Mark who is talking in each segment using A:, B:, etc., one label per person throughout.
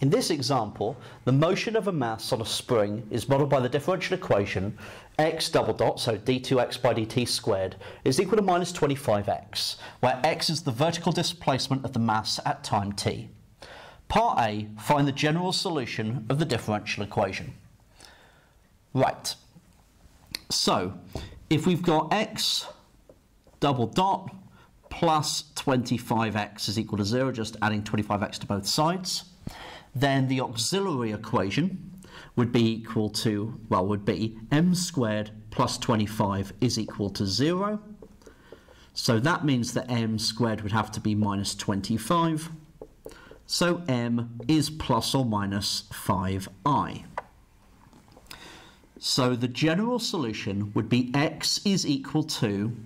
A: In this example, the motion of a mass on a spring is modeled by the differential equation x double dot, so d2x by dt squared, is equal to minus 25x, where x is the vertical displacement of the mass at time t. Part A, find the general solution of the differential equation. Right, so if we've got x double dot plus 25x is equal to 0, just adding 25x to both sides, then the auxiliary equation would be equal to, well, would be m squared plus 25 is equal to 0. So that means that m squared would have to be minus 25. So m is plus or minus 5i. So the general solution would be x is equal to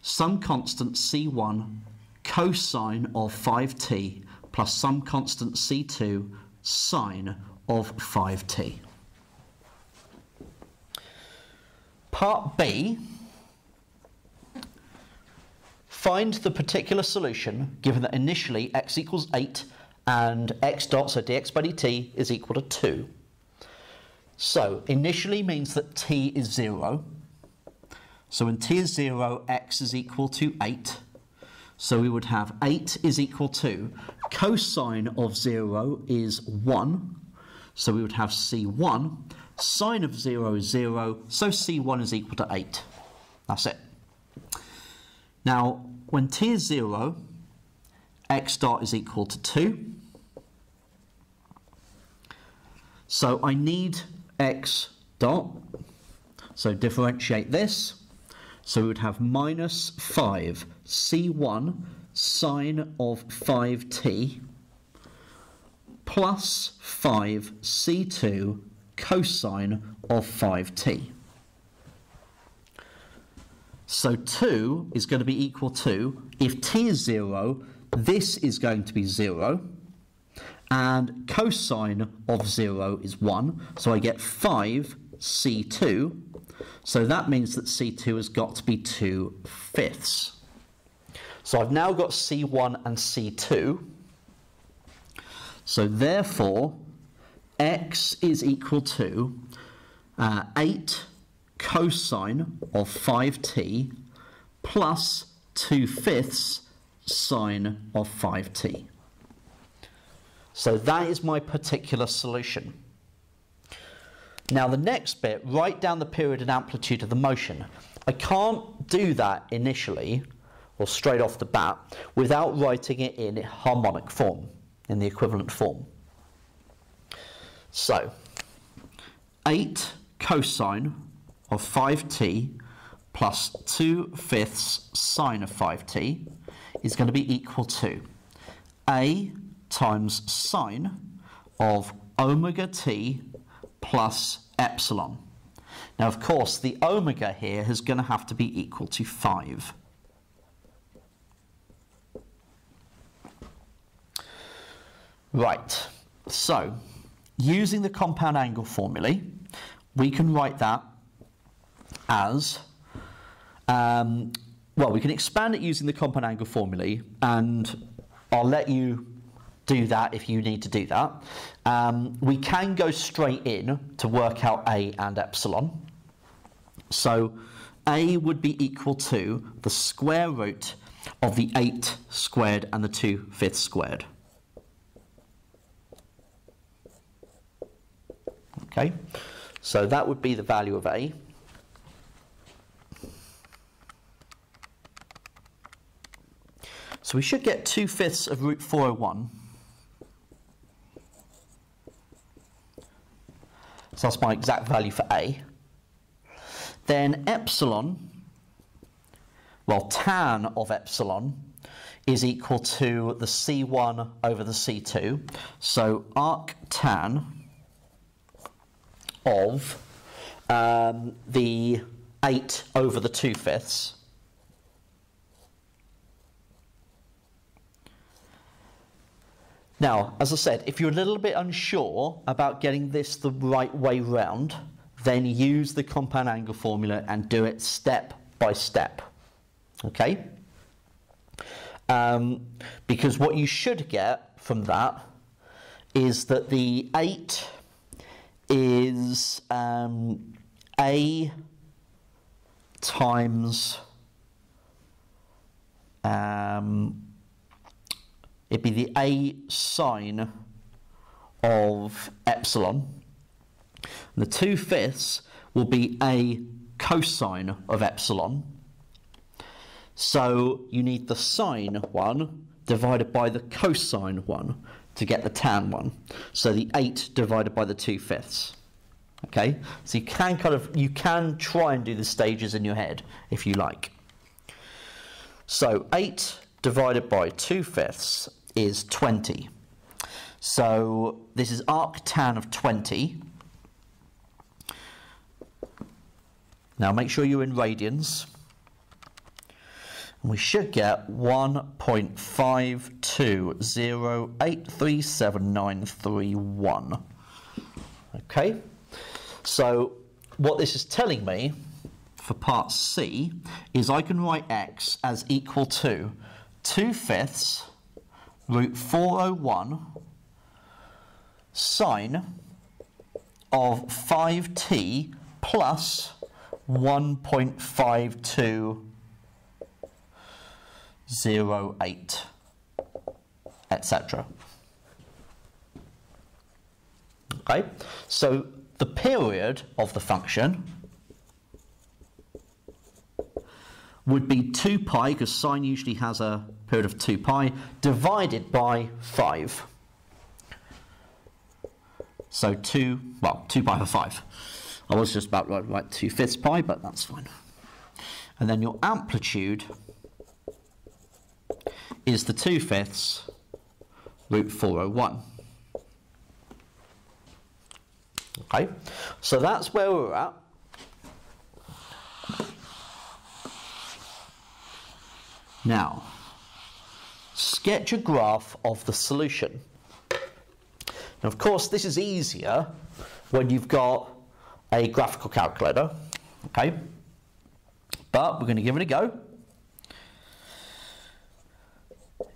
A: some constant c1 cosine of 5t plus some constant c2 sine of 5t. Part B, find the particular solution given that initially x equals 8 and x dot, so dx by dt, is equal to 2. So initially means that t is 0. So when t is 0, x is equal to 8. So we would have 8 is equal to cosine of 0 is 1. So we would have c1. Sine of 0 is 0. So c1 is equal to 8. That's it. Now, when t is 0, x dot is equal to 2. So I need x dot. So differentiate this. So we would have minus 5 c1 sine of 5t plus 5 c2 cosine of 5t. So 2 is going to be equal to, if t is 0, this is going to be 0, and cosine of 0 is 1, so I get 5 c2 so that means that C2 has got to be 2 fifths. So I've now got C1 and C2. So therefore, x is equal to uh, 8 cosine of 5t plus 2 fifths sine of 5t. So that is my particular solution. Now the next bit, write down the period and amplitude of the motion. I can't do that initially, or straight off the bat, without writing it in harmonic form, in the equivalent form. So, 8 cosine of 5t plus 2 fifths sine of 5t is going to be equal to a times sine of omega t plus epsilon. Now, of course, the omega here is going to have to be equal to 5. Right, so using the compound angle formulae, we can write that as, um, well, we can expand it using the compound angle formulae, and I'll let you do that if you need to do that. Um, we can go straight in to work out A and epsilon. So A would be equal to the square root of the 8 squared and the 2 fifths squared. Okay, so that would be the value of A. So we should get 2 fifths of root 401. So that's my exact value for A. Then epsilon, well, tan of epsilon is equal to the C1 over the C2. So arc tan of um, the 8 over the 2 fifths Now, as I said, if you're a little bit unsure about getting this the right way round, then use the compound angle formula and do it step by step. Okay? Um, because what you should get from that is that the 8 is um, a times um, it'd be the a sine of epsilon. And the 2 fifths will be a cosine of epsilon. So you need the sine one divided by the cosine one to get the tan one. So the 8 divided by the 2 fifths. Okay, so you can kind of, you can try and do the stages in your head if you like. So 8 divided by 2 fifths is 20. So this is arc tan of 20. Now make sure you're in radians. We should get 1.520837931. Okay, so what this is telling me for part C is I can write x as equal to 2 fifths root 401 sine of 5t plus 1.5208, etc. Okay, so the period of the function would be 2 pi, because sine usually has a period of 2 pi, divided by 5. So 2, well, 2 pi over 5. I was just about to write 2 fifths pi, but that's fine. And then your amplitude is the 2 fifths root 401. Okay, so that's where we're at. Now, sketch a graph of the solution. Now, of course, this is easier when you've got a graphical calculator, okay? But we're going to give it a go.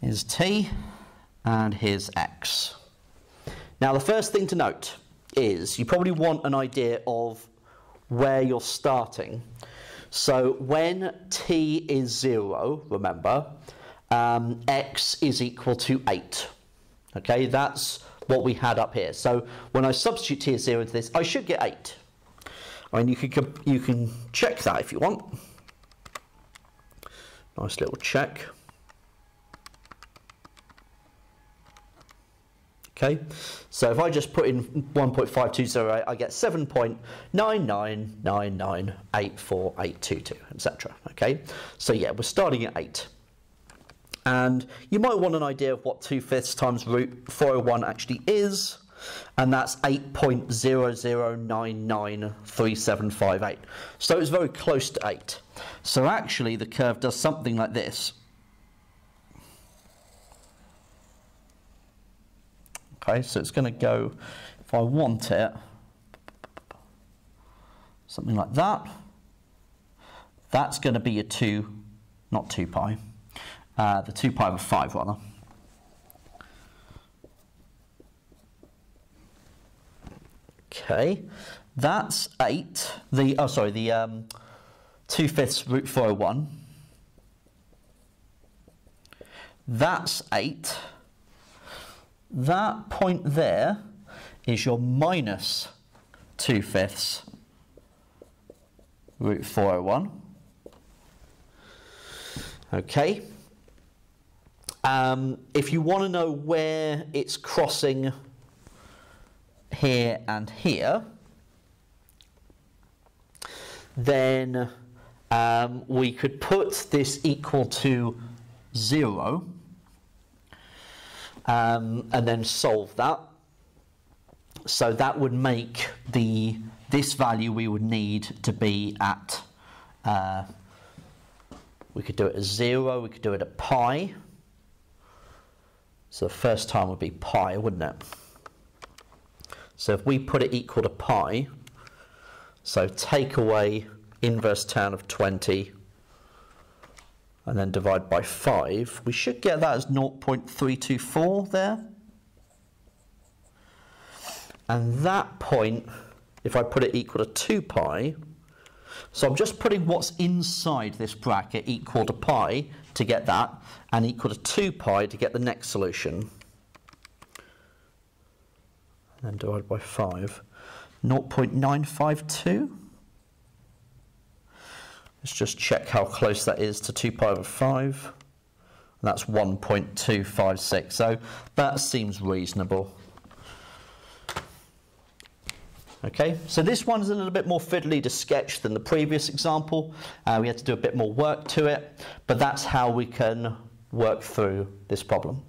A: Here's t and here's x. Now, the first thing to note is you probably want an idea of where you're starting. So when t is 0, remember, um, x is equal to 8. Okay, that's what we had up here. So when I substitute t is 0 into this, I should get 8. I mean, you can, you can check that if you want. Nice little check. Okay, so if I just put in 1.5208, I get 7.999984822, etc. Okay, so yeah, we're starting at 8. And you might want an idea of what 2 fifths times root 401 actually is, and that's 8.00993758. So it's very close to 8. So actually the curve does something like this. Okay, so it's going to go, if I want it, something like that. That's going to be a 2, not 2 pi, uh, the 2 pi over 5 rather. Okay, that's 8. The, oh sorry, the um, 2 fifths root 401. That's 8 that point there is your minus 2 fifths root 401. Okay. Um, if you want to know where it's crossing here and here, then um, we could put this equal to 0 um, and then solve that. So that would make the this value we would need to be at, uh, we could do it as 0, we could do it at pi. So the first time would be pi, wouldn't it? So if we put it equal to pi, so take away inverse tan of 20 and then divide by 5, we should get that as 0.324 there. And that point, if I put it equal to 2 pi, so I'm just putting what's inside this bracket equal to pi to get that, and equal to 2 pi to get the next solution. And then divide by 5. 0.952. Let's just check how close that is to 2 pi over 5. That's 1.256. So that seems reasonable. Okay, so this one's a little bit more fiddly to sketch than the previous example. Uh, we had to do a bit more work to it, but that's how we can work through this problem.